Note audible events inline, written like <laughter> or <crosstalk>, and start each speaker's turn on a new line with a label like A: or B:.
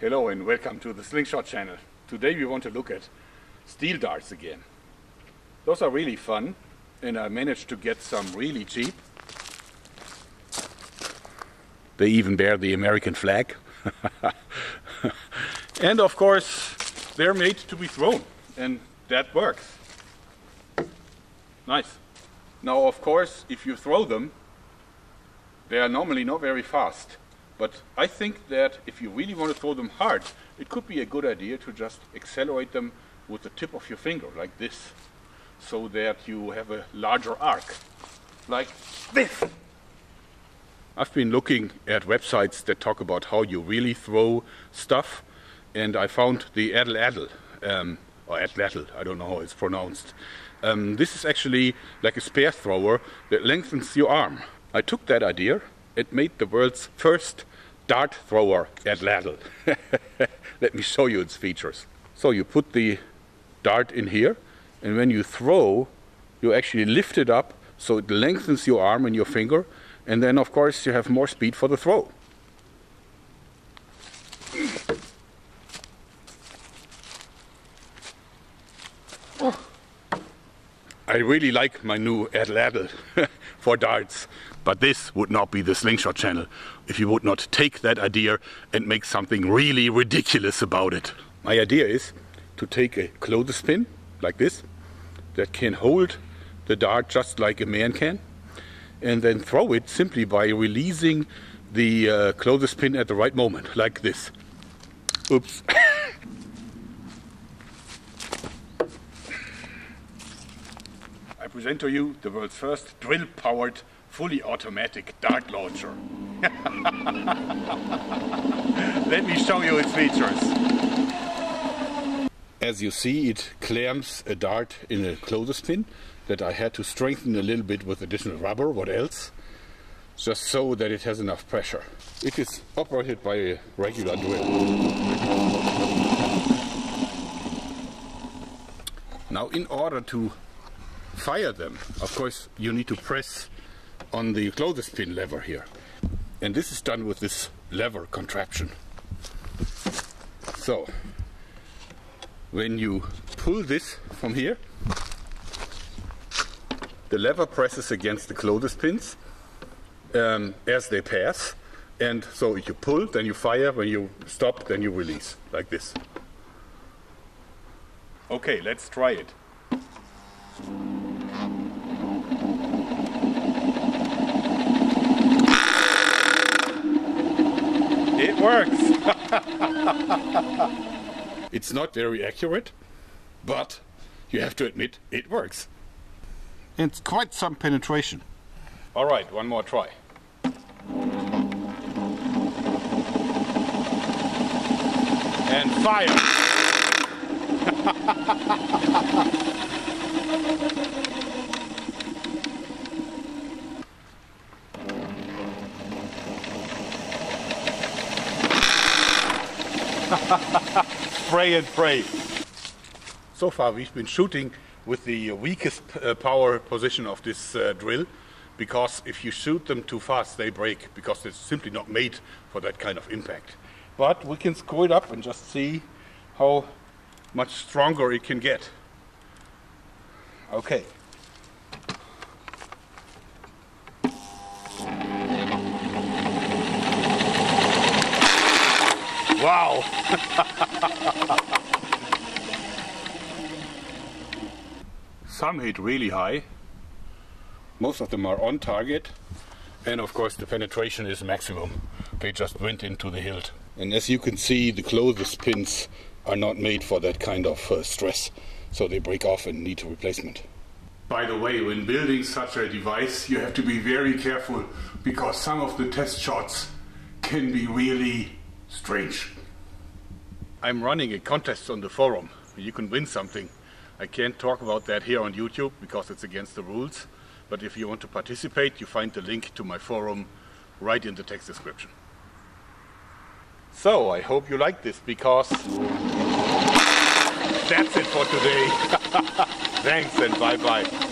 A: Hello and welcome to the Slingshot channel. Today we want to look at steel darts again. Those are really fun and I managed to get some really cheap. They even bear the American flag. <laughs> and of course they're made to be thrown and that works. Nice. Now of course if you throw them they are normally not very fast but I think that if you really want to throw them hard, it could be a good idea to just accelerate them with the tip of your finger, like this, so that you have a larger arc, like this. I've been looking at websites that talk about how you really throw stuff, and I found the atlatl atlatl, um, or atlatl I don't know how it's pronounced. Um, this is actually like a spear thrower that lengthens your arm. I took that idea it made the world's first dart thrower atlatl. <laughs> Let me show you its features. So you put the dart in here, and when you throw, you actually lift it up so it lengthens your arm and your finger, and then of course you have more speed for the throw. Oh. I really like my new atlatl <laughs> for darts. But this would not be the Slingshot channel if you would not take that idea and make something really ridiculous about it. My idea is to take a clothespin like this that can hold the dart just like a man can and then throw it simply by releasing the uh, clothespin at the right moment like this. Oops. <laughs> present to you the world's first drill-powered fully automatic dart launcher. <laughs> Let me show you its features. As you see, it clamps a dart in a clothespin that I had to strengthen a little bit with additional rubber, what else? Just so that it has enough pressure. It is operated by a regular drill. Now in order to fire them, of course you need to press on the clothespin lever here. And this is done with this lever contraption. So, when you pull this from here, the lever presses against the clothespins um, as they pass. And so if you pull, then you fire. When you stop, then you release, like this. Okay, let's try it. It works. <laughs> it's not very accurate, but you have to admit it works. It's quite some penetration. All right, one more try. And fire! <laughs> <laughs> spray and pray. So far we've been shooting with the weakest uh, power position of this uh, drill because if you shoot them too fast they break because they're simply not made for that kind of impact. But we can screw it up and just see how much stronger it can get. Okay. Wow! <laughs> Some hit really high. Most of them are on target. And of course the penetration is maximum. They just went into the hilt. And as you can see, the closest pins are not made for that kind of uh, stress. So they break off and need a replacement. By the way, when building such a device, you have to be very careful because some of the test shots can be really strange. I'm running a contest on the forum. You can win something. I can't talk about that here on YouTube because it's against the rules. But if you want to participate, you find the link to my forum right in the text description. So, I hope you like this because that's it for today. <laughs> Thanks and bye-bye.